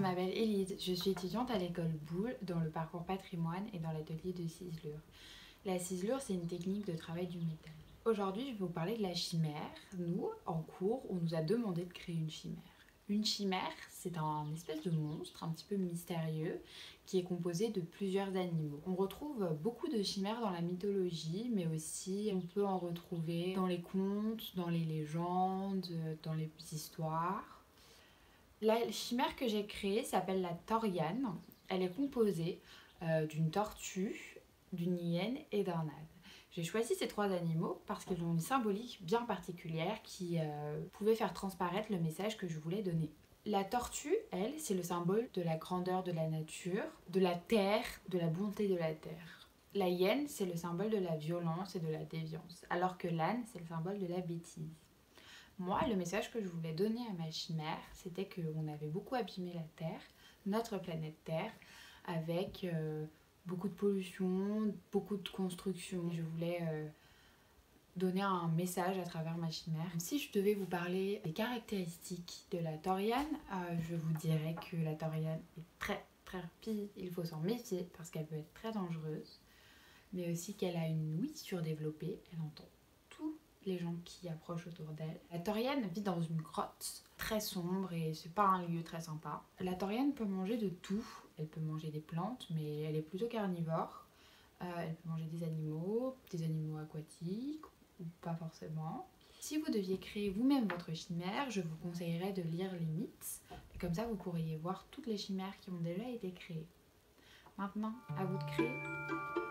m'appelle Elise, je suis étudiante à l'école Boulle dans le parcours patrimoine et dans l'atelier de ciselure. La ciselure, c'est une technique de travail du métal. Aujourd'hui, je vais vous parler de la chimère. Nous, en cours, on nous a demandé de créer une chimère. Une chimère, c'est un espèce de monstre un petit peu mystérieux qui est composé de plusieurs animaux. On retrouve beaucoup de chimères dans la mythologie, mais aussi on peut en retrouver dans les contes, dans les légendes, dans les histoires. La chimère que j'ai créée s'appelle la Toriane. Elle est composée euh, d'une tortue, d'une hyène et d'un âne. J'ai choisi ces trois animaux parce qu'ils ont une symbolique bien particulière qui euh, pouvait faire transparaître le message que je voulais donner. La tortue, elle, c'est le symbole de la grandeur de la nature, de la terre, de la bonté de la terre. La hyène, c'est le symbole de la violence et de la déviance, alors que l'âne, c'est le symbole de la bêtise. Moi, le message que je voulais donner à ma chimère, c'était qu'on avait beaucoup abîmé la Terre, notre planète Terre, avec euh, beaucoup de pollution, beaucoup de construction. Je voulais euh, donner un message à travers ma chimère. Si je devais vous parler des caractéristiques de la Toriane, euh, je vous dirais que la Toriane est très très rapide, il faut s'en méfier parce qu'elle peut être très dangereuse, mais aussi qu'elle a une ouïe surdéveloppée, elle entend les gens qui approchent autour d'elle. La taurienne vit dans une grotte très sombre et c'est pas un lieu très sympa. La taurienne peut manger de tout. Elle peut manger des plantes, mais elle est plutôt carnivore. Euh, elle peut manger des animaux, des animaux aquatiques ou pas forcément. Si vous deviez créer vous-même votre chimère, je vous conseillerais de lire les mythes. comme ça, vous pourriez voir toutes les chimères qui ont déjà été créées. Maintenant, à vous de créer.